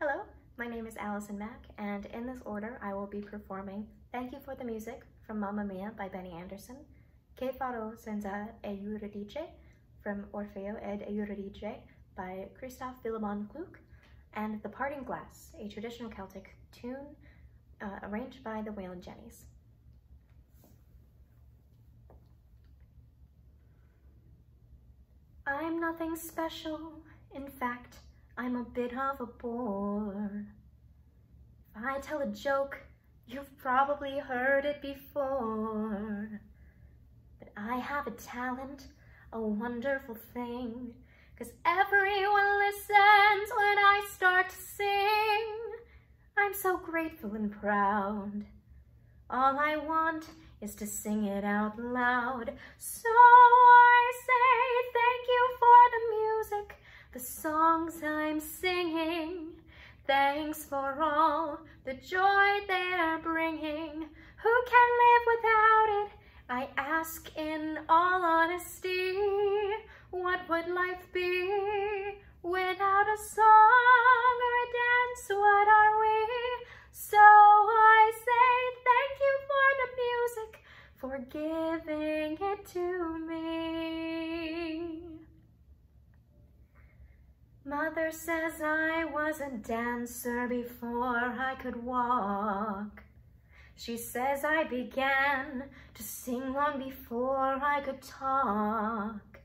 Hello, my name is Alison Mack, and in this order I will be performing Thank You for the Music from Mamma Mia by Benny Andersson, Che farò senza Euridice from Orfeo ed Euridice by Christoph Willibald Gluck, and The Parting Glass, a traditional Celtic tune uh, arranged by the Wailin' Jennys. I'm nothing special, in fact, I'm a bit of a bore. If I tell a joke, you've probably heard it before. But I have a talent, a wonderful thing, cause everyone listens when I start to sing. I'm so grateful and proud. All I want is to sing it out loud. So I say thank you for the music, the songs I'm singing. Thanks for all the joy they're bringing. Who can live without it? I ask in all honesty, what would life be without a song or a dance? What are we? So I say thank you for the music, for giving it to me. Mother says I was a dancer before I could walk. She says I began to sing long before I could talk.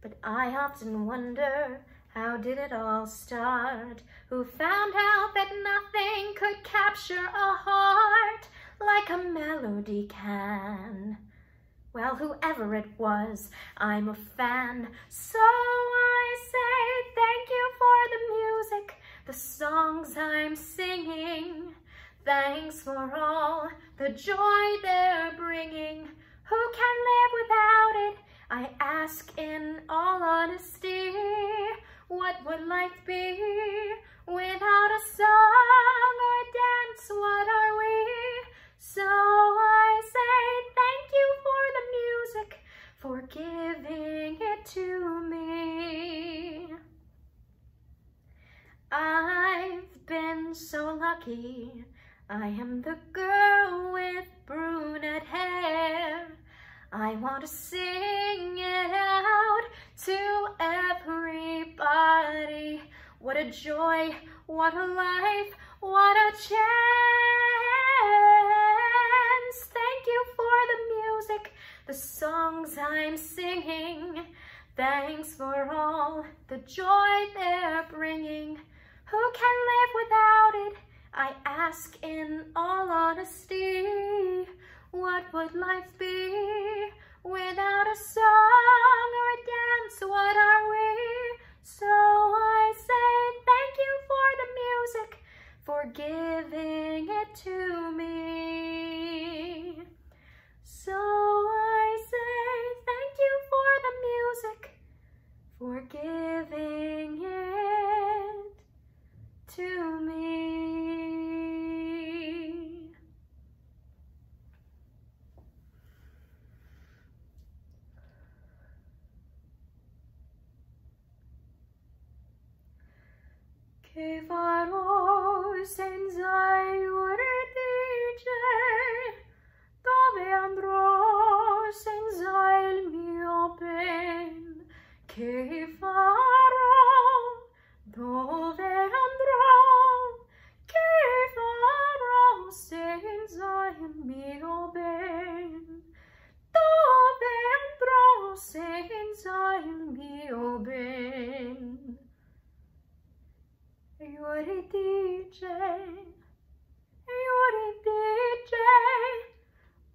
But I often wonder, how did it all start? Who found out that nothing could capture a heart like a melody can? Well, whoever it was, I'm a fan. So I say Thanks for all the joy they're bringing. Who can live without it? I ask in all honesty, what would life be without a song or a dance? What are we? So I say thank you for the music, for giving it to me. I've been so lucky I am the girl with brunette hair. I want to sing it out to everybody. What a joy, what a life, what a chance. Thank you for the music, the songs I'm singing. Thanks for all the joy they're bringing. Who can live without it? I ask in all honesty, what would life be without a song or a dance? What are we? So I say thank you for the music, for giving it to me. Che farò senza il Dove andrò senza il mio ben? Che farò? Euridice, Euridice,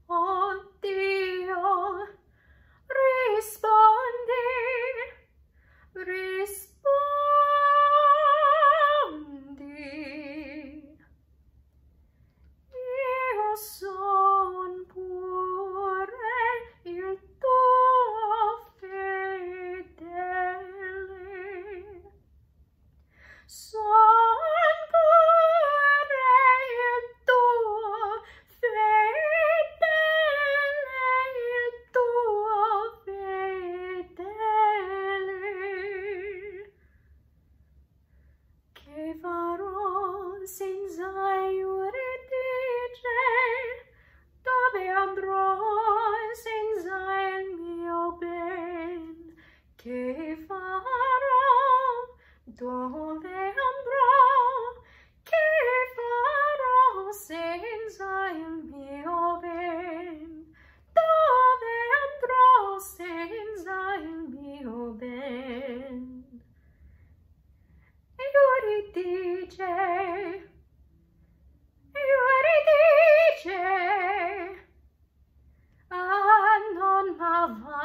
oh Dio, rispondi, rispondi. Non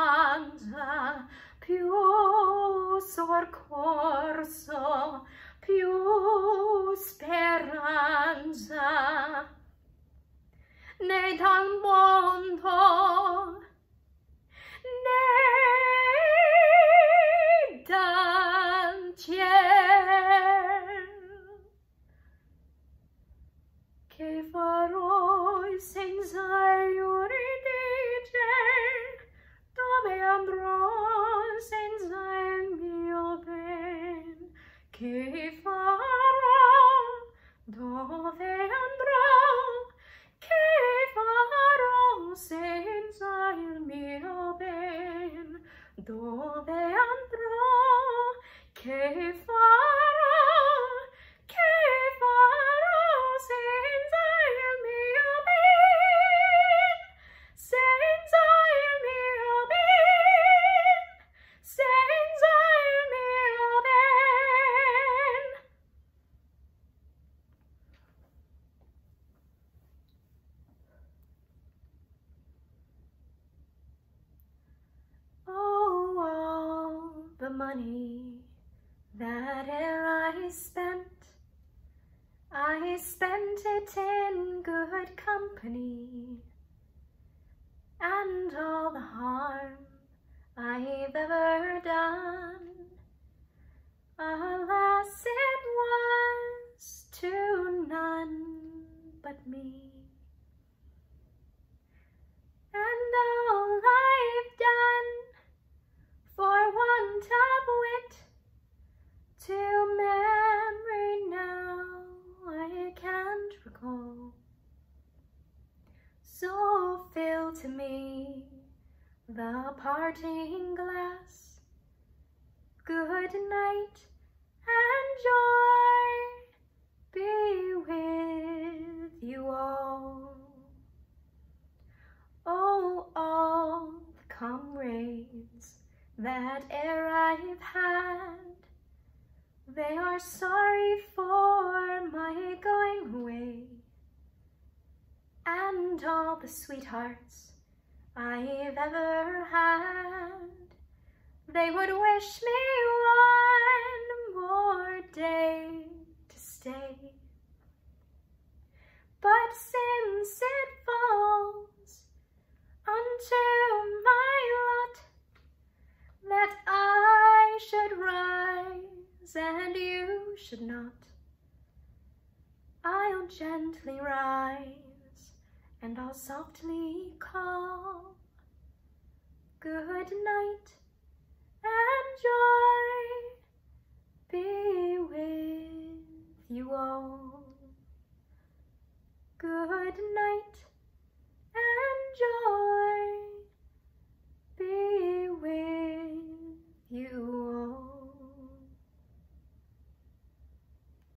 Che farò, dove andrò, che farò senza il mio ben? Dove andrò, che farò, money that e'er I spent, I spent it in good company, and all the harm I've ever done, alas, it was to none but me. The parting glass. Good night and joy be with you all. Oh, all the comrades that e'er I've had, they are sorry for my going away. And all the sweethearts I've ever had, they would wish me one more day to stay. But since it falls unto my lot that I should rise and you should not, I'll gently rise and I'll softly call good night and joy be with you all. Good night and joy.